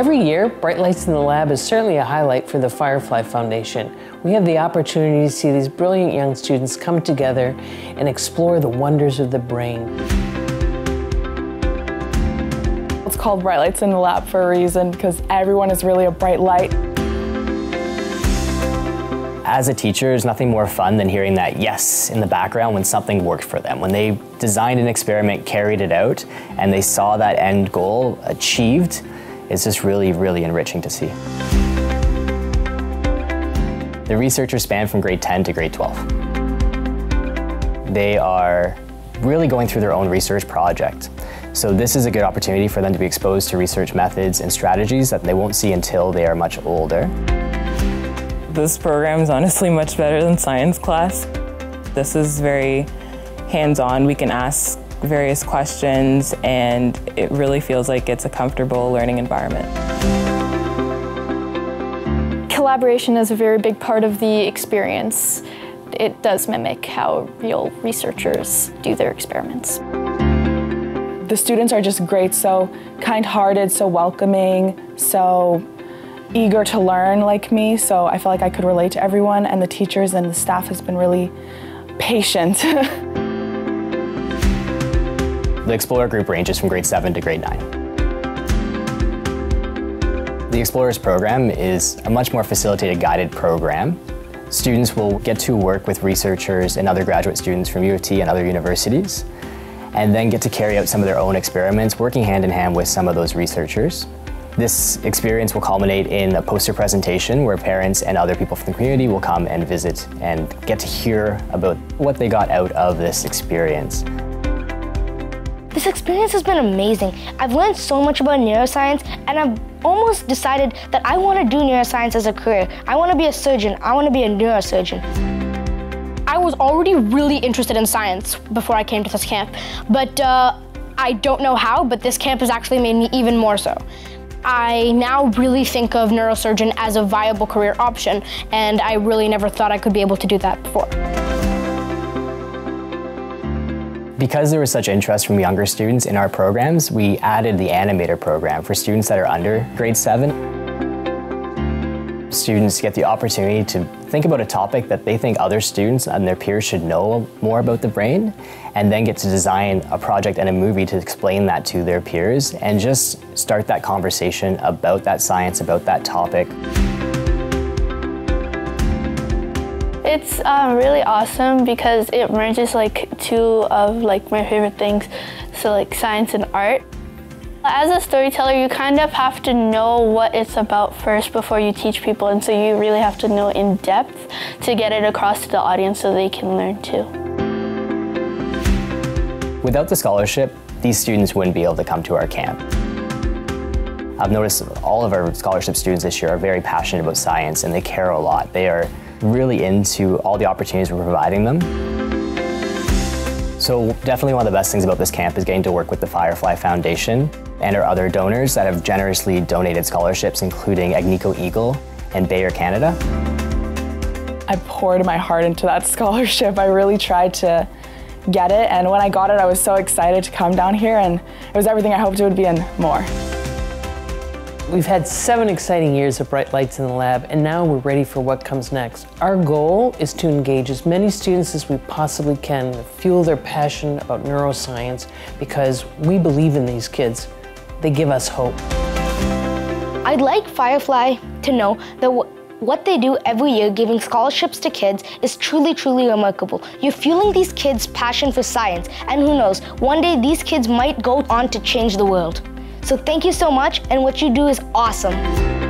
Every year, Bright Lights in the Lab is certainly a highlight for the Firefly Foundation. We have the opportunity to see these brilliant young students come together and explore the wonders of the brain. It's called Bright Lights in the Lab for a reason because everyone is really a bright light. As a teacher, there's nothing more fun than hearing that yes in the background when something worked for them. When they designed an experiment, carried it out, and they saw that end goal achieved, it's just really, really enriching to see. The researchers span from grade 10 to grade 12. They are really going through their own research project. So this is a good opportunity for them to be exposed to research methods and strategies that they won't see until they are much older. This program is honestly much better than science class. This is very hands-on. We can ask various questions and it really feels like it's a comfortable learning environment. Collaboration is a very big part of the experience. It does mimic how real researchers do their experiments. The students are just great, so kind-hearted, so welcoming, so eager to learn like me, so I feel like I could relate to everyone, and the teachers and the staff has been really patient. The Explorer group ranges from grade 7 to grade 9. The Explorers program is a much more facilitated guided program. Students will get to work with researchers and other graduate students from U of T and other universities, and then get to carry out some of their own experiments, working hand in hand with some of those researchers. This experience will culminate in a poster presentation where parents and other people from the community will come and visit and get to hear about what they got out of this experience. Experience has been amazing. I've learned so much about neuroscience and I've almost decided that I want to do neuroscience as a career. I want to be a surgeon. I want to be a neurosurgeon. I was already really interested in science before I came to this camp, but uh, I don't know how, but this camp has actually made me even more so. I now really think of neurosurgeon as a viable career option, and I really never thought I could be able to do that before. Because there was such interest from younger students in our programs, we added the animator program for students that are under grade 7. Students get the opportunity to think about a topic that they think other students and their peers should know more about the brain, and then get to design a project and a movie to explain that to their peers and just start that conversation about that science, about that topic. It's um, really awesome because it merges like two of like my favorite things, so like science and art. As a storyteller, you kind of have to know what it's about first before you teach people, and so you really have to know in depth to get it across to the audience so they can learn too. Without the scholarship, these students wouldn't be able to come to our camp. I've noticed all of our scholarship students this year are very passionate about science and they care a lot. They are really into all the opportunities we're providing them. So definitely one of the best things about this camp is getting to work with the Firefly Foundation and our other donors that have generously donated scholarships, including Agnico Eagle and Bayer Canada. I poured my heart into that scholarship. I really tried to get it, and when I got it, I was so excited to come down here, and it was everything I hoped it would be and more. We've had seven exciting years of Bright Lights in the Lab, and now we're ready for what comes next. Our goal is to engage as many students as we possibly can to fuel their passion about neuroscience because we believe in these kids. They give us hope. I'd like Firefly to know that what they do every year, giving scholarships to kids, is truly, truly remarkable. You're fueling these kids' passion for science, and who knows, one day these kids might go on to change the world. So thank you so much, and what you do is awesome.